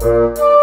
Música